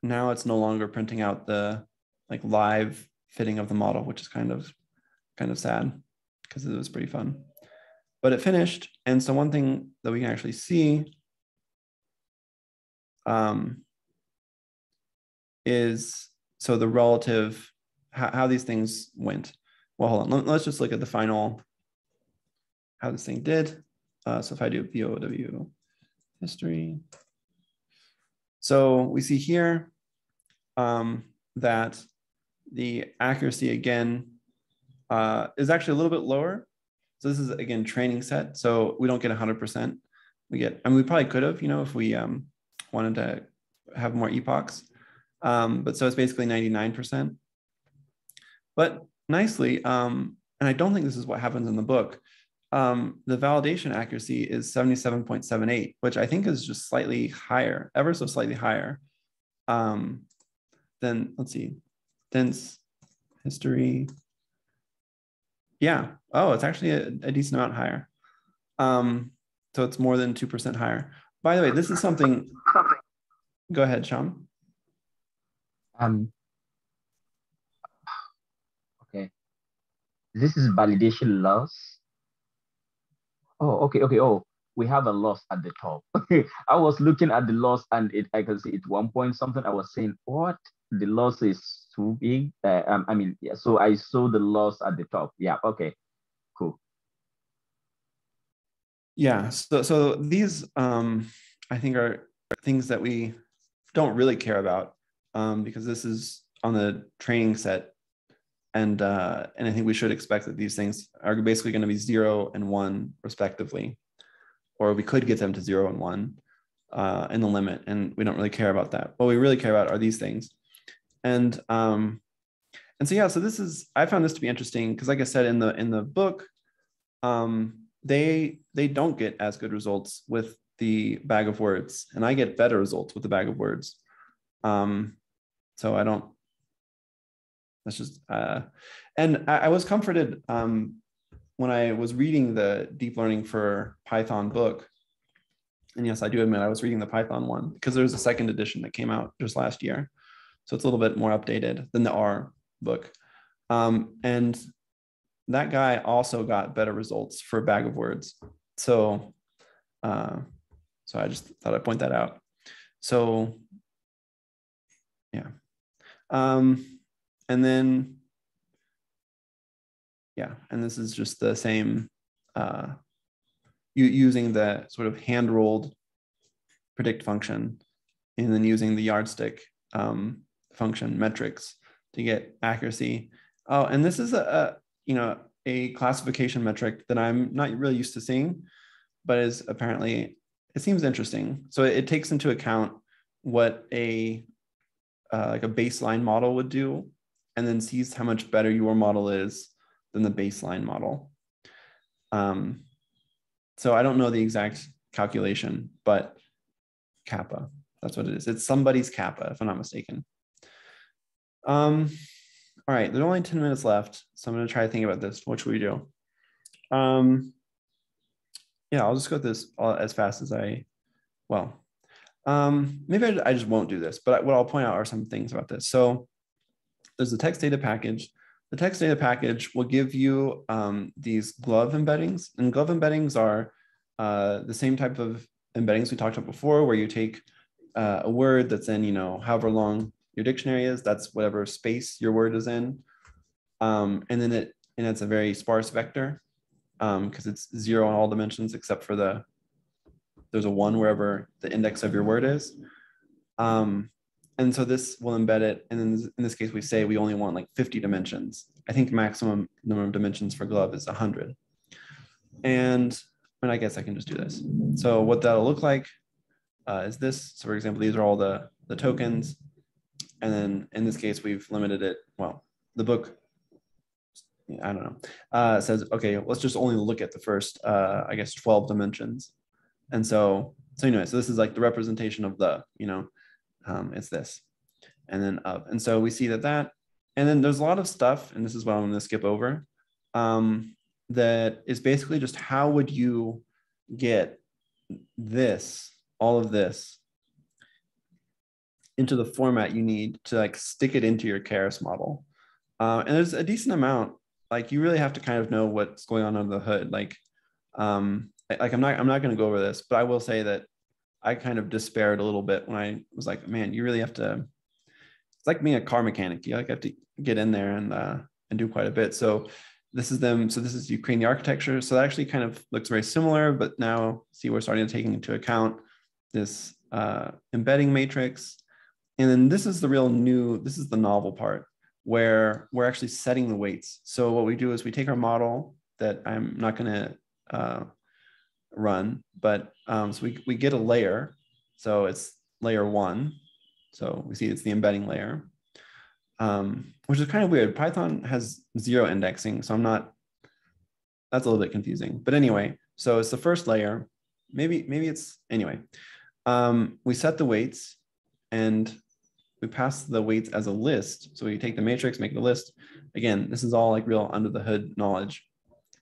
now it's no longer printing out the like live fitting of the model, which is kind of kind of sad because it was pretty fun. But it finished. And so one thing that we can actually see um, is so the relative, how, how, these things went. Well, hold on, let's just look at the final, how this thing did. Uh, so if I do POW history. So we see here um, that the accuracy again uh, is actually a little bit lower. So this is again training set. So we don't get 100%. We get, I mean, we probably could have, you know, if we um, wanted to have more epochs. Um, but so it's basically 99%. But nicely, um, and I don't think this is what happens in the book, um, the validation accuracy is 77.78, which I think is just slightly higher, ever so slightly higher um, than, let's see, dense history. Yeah. Oh, it's actually a, a decent amount higher. Um, so it's more than 2% higher. By the way, this is something. Go ahead, Sham. Um, okay. This is validation loss. Oh, okay, okay. Oh, we have a loss at the top. I was looking at the loss and it I can see it one point something. I was saying, what? The loss is too big. Uh, um, I mean, yeah, so I saw the loss at the top. Yeah, okay, cool. Yeah, so so these um, I think are things that we don't really care about um, because this is on the training set, and uh, and I think we should expect that these things are basically going to be zero and one respectively, or we could get them to zero and one uh, in the limit, and we don't really care about that. What we really care about are these things and um and so yeah so this is i found this to be interesting because like i said in the in the book um they they don't get as good results with the bag of words and i get better results with the bag of words um so i don't that's just uh and i, I was comforted um when i was reading the deep learning for python book And yes, I do admit I was reading the Python one because there's a second edition that came out just last year. So it's a little bit more updated than the R book. Um, and that guy also got better results for a bag of words. So, uh, so I just thought I'd point that out. So, yeah. Um, and then, yeah, and this is just the same, uh, using the sort of hand rolled predict function and then using the yardstick um, function metrics to get accuracy. Oh, and this is a, a, you know a classification metric that I'm not really used to seeing, but is apparently it seems interesting. So it, it takes into account what a uh, like a baseline model would do, and then sees how much better your model is than the baseline model. Um, so I don't know the exact calculation, but kappa, that's what it is. It's somebody's kappa, if I'm not mistaken. Um, all right, there's only 10 minutes left. So I'm gonna try to think about this. What should we do? Um, yeah, I'll just go this as fast as I, well, um, maybe I, I just won't do this, but what I'll point out are some things about this. So there's the textdata package. The textdata package will give you um, these GloVe embeddings, and GloVe embeddings are uh, the same type of embeddings we talked about before, where you take uh, a word that's in, you know, however long your dictionary is, that's whatever space your word is in. Um, and then it, and it's a very sparse vector because um, it's zero on all dimensions except for the, there's a one wherever the index of your word is. Um, and so this will embed it. And in, in this case, we say we only want like 50 dimensions. I think maximum number of dimensions for GloVe is 100. And, and I guess I can just do this. So what that'll look like uh, is this. So for example, these are all the, the tokens. And then in this case, we've limited it. Well, the book, I don't know, uh, says, okay, let's just only look at the first, uh, I guess, 12 dimensions. And so, so anyway, so this is like the representation of the, you know, um, it's this and then up. And so we see that that, and then there's a lot of stuff, and this is what I'm going to skip over, um, that is basically just how would you get this, all of this, into the format you need to like stick it into your Keras model. Uh, and there's a decent amount. Like you really have to kind of know what's going on under the hood. Like, um, like I'm not I'm not going to go over this, but I will say that I kind of despaired a little bit when I was like, man, you really have to. It's like being a car mechanic. You like have to get in there and uh, and do quite a bit. So this is them. So this is Ukraine the architecture. So that actually kind of looks very similar, but now see we're starting to take into account this uh, embedding matrix. And then this is the real new, this is the novel part where we're actually setting the weights. So what we do is we take our model that I'm not going to uh, run, but um, so we, we get a layer. So it's layer one. So we see it's the embedding layer, um, which is kind of weird. Python has zero indexing, so I'm not, that's a little bit confusing. But anyway, so it's the first layer. Maybe, maybe it's, anyway. Um, we set the weights and we pass the weights as a list. So we take the matrix, make the list. Again, this is all like real under the hood knowledge.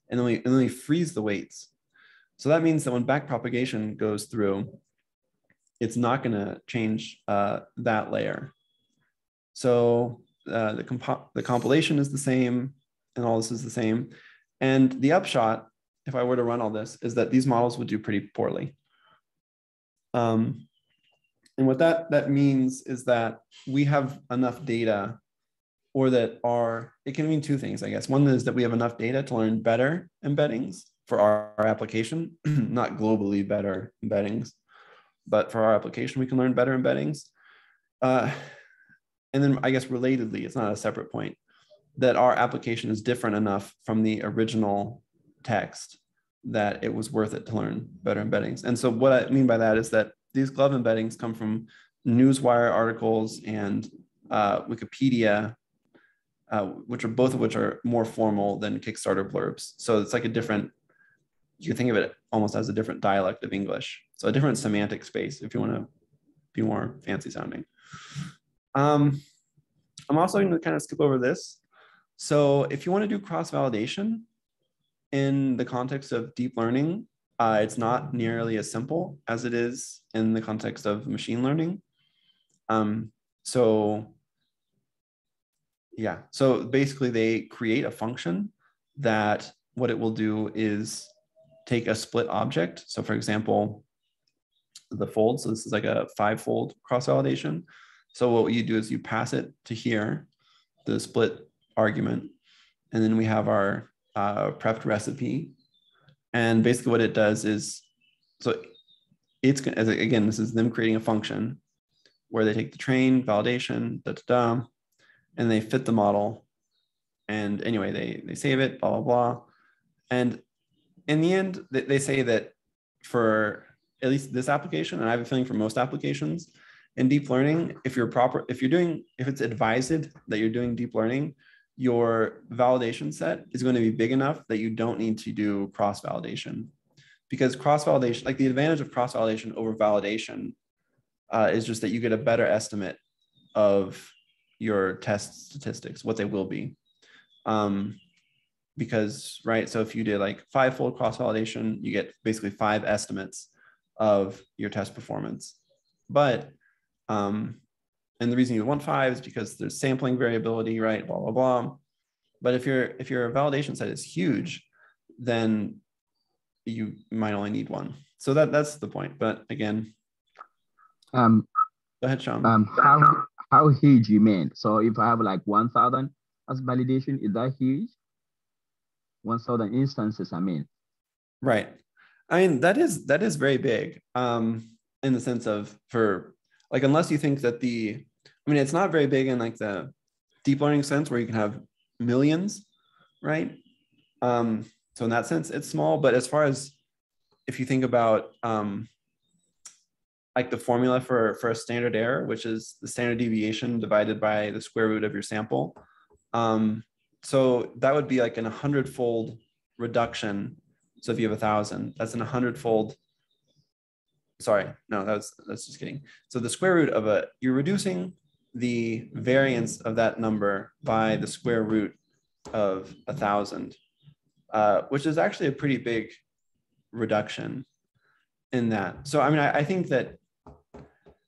And then we, and then we freeze the weights. So that means that when backpropagation goes through, it's not going to change uh, that layer. So uh, the, comp the compilation is the same and all this is the same. And the upshot, if I were to run all this, is that these models would do pretty poorly. Um, and what that, that means is that we have enough data or that are, it can mean two things, I guess. One is that we have enough data to learn better embeddings for our, our application, not globally better embeddings, but for our application, we can learn better embeddings. Uh, and then I guess relatedly, it's not a separate point, that our application is different enough from the original text that it was worth it to learn better embeddings. And so what I mean by that is that these GloVe embeddings come from newswire articles and uh, Wikipedia, uh, which are both of which are more formal than Kickstarter blurbs. So it's like a different you can think of it almost as a different dialect of English. So a different semantic space if you want to be more fancy sounding. Um, I'm also going to kind of skip over this. So if you want to do cross validation in the context of deep learning, uh, it's not nearly as simple as it is in the context of machine learning. Um, so yeah, so basically they create a function that what it will do is take a split object. So for example, the fold, so this is like a five fold cross validation. So what you do is you pass it to here, the split argument, and then we have our uh, prepped recipe. And basically what it does is, so it's, as again, this is them creating a function where they take the train, validation, da, da, da, and they fit the model. And anyway, they, they save it, blah, blah, blah. And in the end, they say that for at least this application, and I have a feeling for most applications in deep learning, if you're proper, if you're doing, if it's advised that you're doing deep learning, your validation set is going to be big enough that you don't need to do cross validation because cross validation, like the advantage of cross validation over validation uh, is just that you get a better estimate of your test statistics, what they will be. Um, because, right, so if you did like five fold cross validation, you get basically five estimates of your test performance. But um, and the reason you want five is because there's sampling variability, right? Blah, blah, blah. But if your if your validation set is huge, then you might only need one. So that that's the point. But again, um, go ahead, Sean. Um, how how huge you mean? So if I have like one thousand as validation, is that huge? One thousand instances, I mean. Right. I mean that is that is very big. Um, in the sense of for like unless you think that the I mean, it's not very big in like the deep learning sense where you can have millions, right? Um, so in that sense, it's small. But as far as if you think about um, like the formula for, for a standard error, which is the standard deviation divided by the square root of your sample. Um, so that would be like an 100 fold reduction. So if you have a thousand, that's an 100 fold sorry, no, that's that's just kidding. So the square root of a, you're reducing the variance of that number by the square root of a thousand, uh, which is actually a pretty big reduction in that. So I mean, I, I think that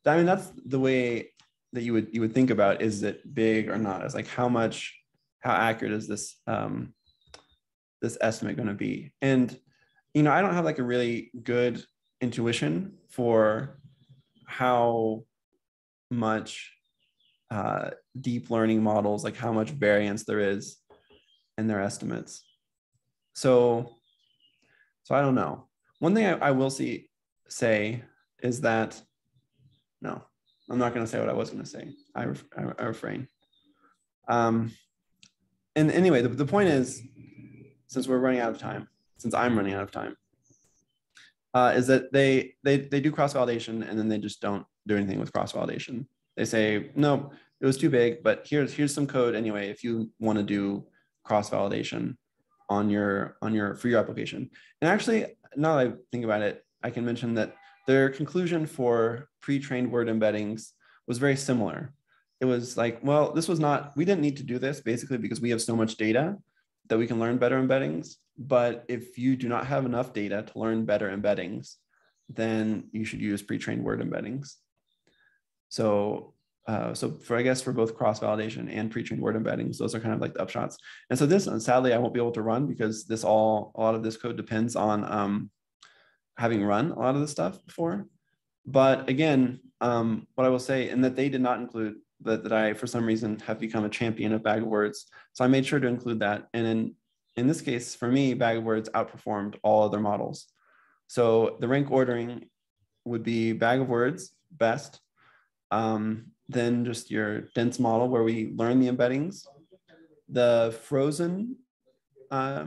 I mean that's the way that you would you would think about is it big or not? Is like how much, how accurate is this um, this estimate going to be? And you know, I don't have like a really good intuition for how much uh, deep learning models, like how much variance there is in their estimates. So, so I don't know. One thing I, I will see say is that, no, I'm not going to say what I was going to say. I, I, I, refrain. Um, and anyway, the, the point is, since we're running out of time, since I'm running out of time, uh, is that they they they do cross validation and then they just don't do anything with cross validation. They say no, it was too big, but here's here's some code anyway. If you want to do cross validation on your on your for your application, and actually now that I think about it, I can mention that their conclusion for pre-trained word embeddings was very similar. It was like, well, this was not we didn't need to do this basically because we have so much data that we can learn better embeddings. But if you do not have enough data to learn better embeddings, then you should use pre-trained word embeddings. So, uh, so for I guess for both cross validation and pre-trained word embeddings, those are kind of like the upshots. And so this, sadly, I won't be able to run because this all a lot of this code depends on um, having run a lot of this stuff before. But again, um, what I will say, and that they did not include that, that I, for some reason, have become a champion of bag of words. So I made sure to include that. And in in this case, for me, Bag of Words outperformed all other models. So the rank ordering would be Bag of Words, best, um, then just your dense model where we learn the embeddings. The frozen, uh,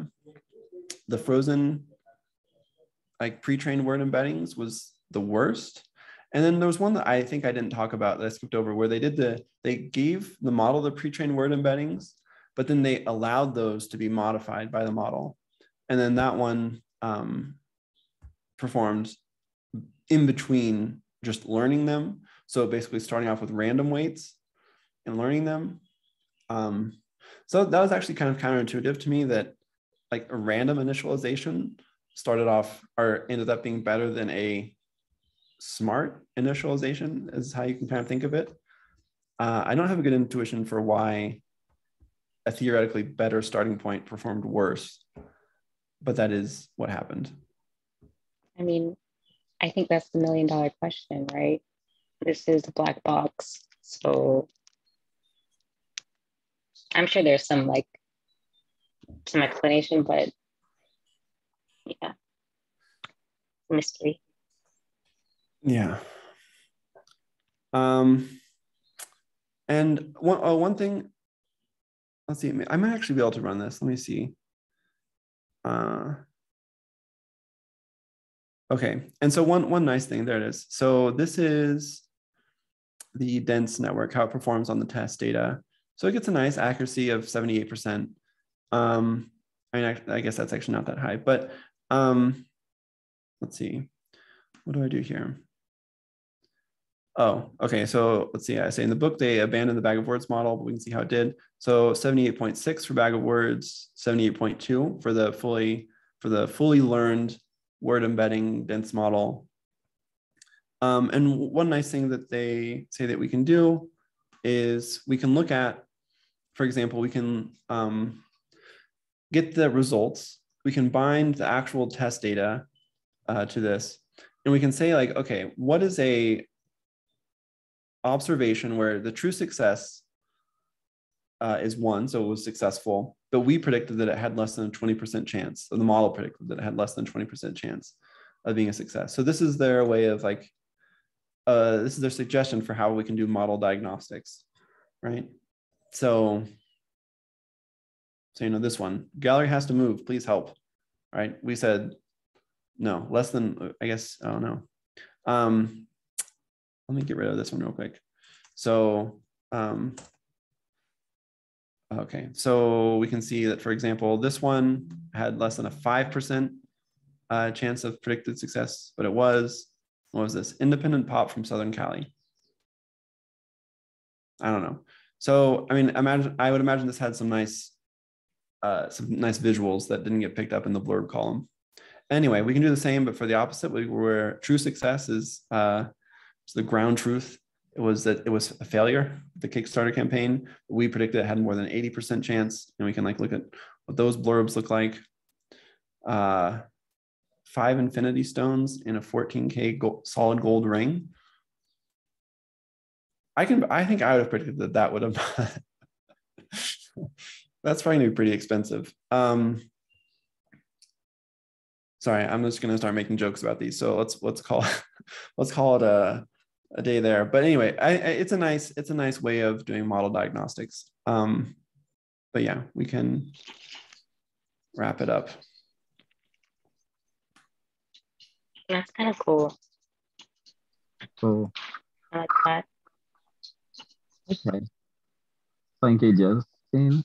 the frozen like pre-trained word embeddings was the worst. And then there was one that I think I didn't talk about that I skipped over where they did the, they gave the model the pre-trained word embeddings but then they allowed those to be modified by the model. And then that one um, performed in between just learning them. So basically starting off with random weights and learning them. Um, so that was actually kind of counterintuitive to me that like a random initialization started off or ended up being better than a smart initialization is how you can kind of think of it. Uh, I don't have a good intuition for why a theoretically better starting point performed worse, but that is what happened. I mean, I think that's the million dollar question, right? This is a black box. So I'm sure there's some like some explanation, but yeah, mystery. Yeah. Um, and one, oh, one thing, let's see, I might actually be able to run this. Let me see. Uh, okay, and so one, one nice thing, there it is. So this is the dense network, how it performs on the test data. So it gets a nice accuracy of 78%. Um, I mean, I, I guess that's actually not that high, but um, let's see. What do I do here? Oh, okay. So let's see. I say in the book, they abandoned the bag of words model, but we can see how it did. So 78.6 for bag of words, 78.2 for the fully for the fully learned word embedding dense model. Um, and one nice thing that they say that we can do is we can look at, for example, we can um, get the results. We can bind the actual test data uh, to this, and we can say like, okay, what is a observation where the true success uh, is one, so it was successful, but we predicted that it had less than a 20% chance, or the model predicted that it had less than 20% chance of being a success. So this is their way of like, uh, this is their suggestion for how we can do model diagnostics, right? So, so you know this one, gallery has to move, please help, right? We said, no, less than, I guess, I don't know. Um, let me get rid of this one real quick. So, um, okay, so we can see that, for example, this one had less than a 5% uh, chance of predicted success, but it was, what was this? Independent pop from Southern Cali. I don't know. So, I mean, imagine, I would imagine this had some nice, uh, some nice visuals that didn't get picked up in the blurb column. Anyway, we can do the same, but for the opposite, where true success is uh, so the ground truth was that it was a failure, the Kickstarter campaign. We predicted it had more than 80% chance. And we can like look at what those blurbs look like. Uh, five infinity stones in a 14K gold, solid gold ring. I can, I think I would have predicted that that would have, that's probably gonna be pretty expensive. Um, sorry, I'm just gonna start making jokes about these. So let's, let's call, let's call it a, a day there. But anyway, I, I, it's a nice it's a nice way of doing model diagnostics. Um, but yeah, we can wrap it up. That's kind of cool. Cool. I like that. Okay. Thank you, Justin.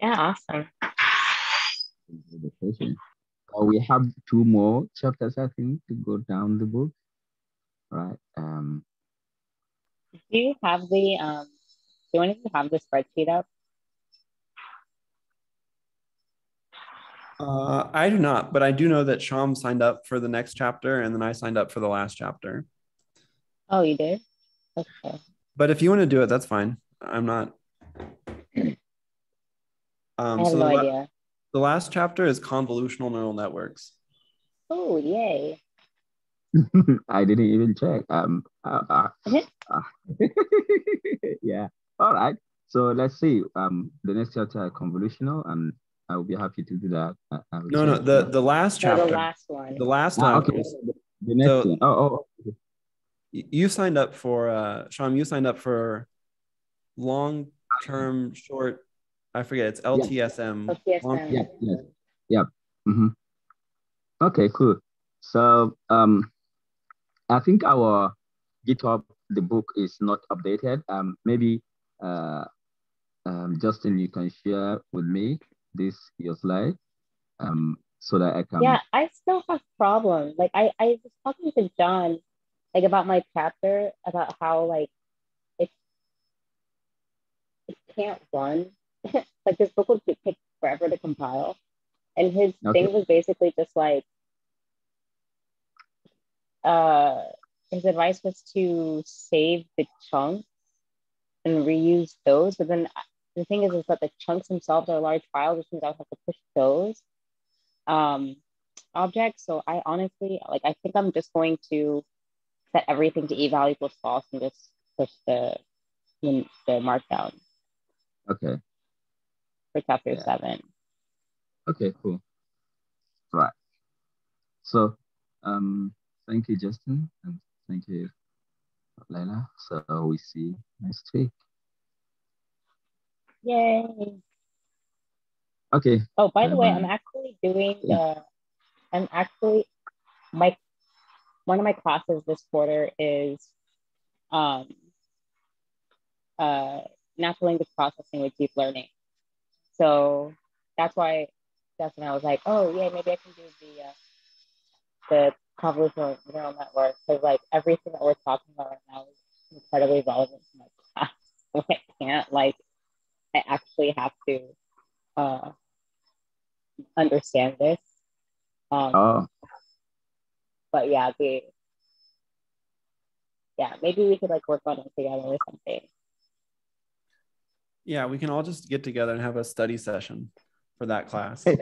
Yeah, awesome. Uh, we have two more chapters, I think, to go down the book right? Um, do you have the um? Do any of you have the spreadsheet up? Uh, I do not, but I do know that Sham signed up for the next chapter, and then I signed up for the last chapter. Oh, you did? Okay. But if you want to do it, that's fine. I'm not. Um, I have so no the, idea. The last chapter is convolutional neural networks. Oh, yay! I didn't even check. Um, uh, uh, uh, yeah. All right. So let's see. Um, the next chapter is convolutional, and I will be happy to do that. no, no. The the last chapter. No, the last one. The last ah, one. okay. The next so, one. Oh, oh. Okay. You signed up for uh, Sham. You signed up for long term, short. I forget. It's LTSM. Yeah. LTSM. Yeah. Yeah. yeah. Mm-hmm. Okay. Cool. So um, I think our GitHub, the book is not updated. Um, maybe uh, um, Justin, you can share with me this your slide um, so that I can. Yeah, I still have problems. Like I, I was talking to John like about my chapter about how like it it can't run. like this book would take forever to compile. And his Okay. thing was basically just like uh his advice was to save the chunks and reuse those. But then the thing is, is that the chunks themselves are large files, which means I would have to push those um, objects. So I honestly, like, I think I'm just going to set everything to eval equals false and just push the the, the markdown Okay. for chapter Yeah. seven. Okay, cool. Right. So, um, thank you, Justin, and thank you, Layla. So we see next week. Yay! Okay. Oh, by the way, Um, I'm actually doing yeah. the. I'm actually my one of my classes this quarter is um uh natural language processing with deep learning. So that's why that's when I was like, oh yeah, maybe I can do the uh, the convolutional neural network because like everything that we're talking about right now is incredibly relevant to my class. So I can't like I actually have to uh understand this. Um, Oh, but yeah, the yeah, maybe we could like work on it together or something. Yeah, we can all just get together and have a study session for that class.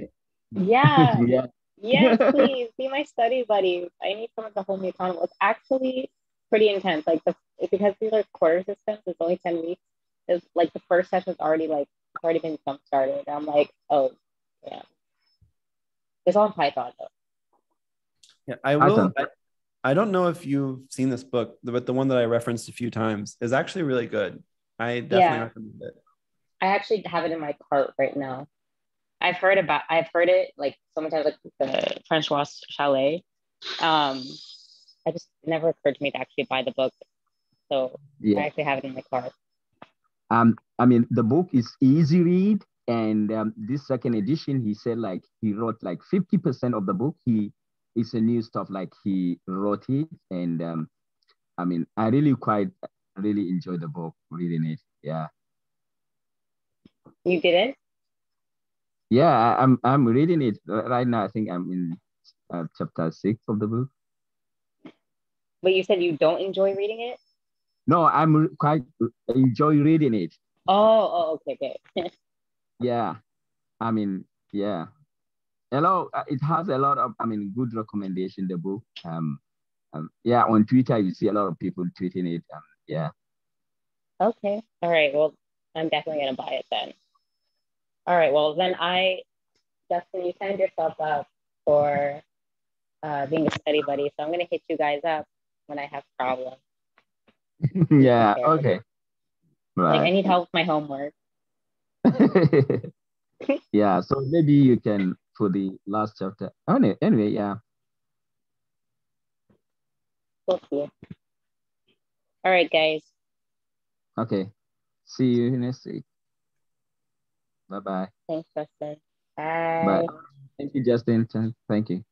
Yeah, yeah. Yes, please be my study buddy. I need someone to hold me accountable. It's actually pretty intense. Like the because these are quarter systems, it's only ten weeks. It's like the first session's already like already been jump started. I'm like, oh yeah. It's on Python though. Yeah, I will. Awesome. I, I don't know if you've seen this book, but the one that I referenced a few times is actually really good. I definitely Yeah. recommend it. I actually have it in my cart right now. I've heard about I've heard it like so many times like the Francois Chollet. Um I just it never occurred to me to actually buy the book. So I actually have it in my car. Um, I mean, the book is easy read, and um, this second edition, he said like he wrote like fifty percent of the book. He it's a new stuff like he wrote it, and um, I mean, I really quite really enjoy the book reading it. Yeah, You didn't? Yeah, I, I'm I'm reading it uh, right now. I think I'm in uh, chapter six of the book. But you said you don't enjoy reading it? No, I'm quite enjoy reading it. Oh, oh okay, okay. Yeah, I mean, yeah. Hello, uh, it has a lot of, I mean, good recommendation. The book, um, um, yeah, on Twitter you see a lot of people tweeting it. Um, yeah, okay. All right. Well, I'm definitely gonna buy it then. All right. Well then I Justin, you signed yourself up for uh, being a study buddy. So I'm gonna hit you guys up when I have problems. yeah, Okay. okay, Like I need help with my homework. yeah, so maybe you can for the last chapter. Anyway, anyway, yeah. We'll see. All right, guys. Okay, see you next week. Bye bye. Thanks, Justin. Bye. Bye. Thank you, Justin. Thank you.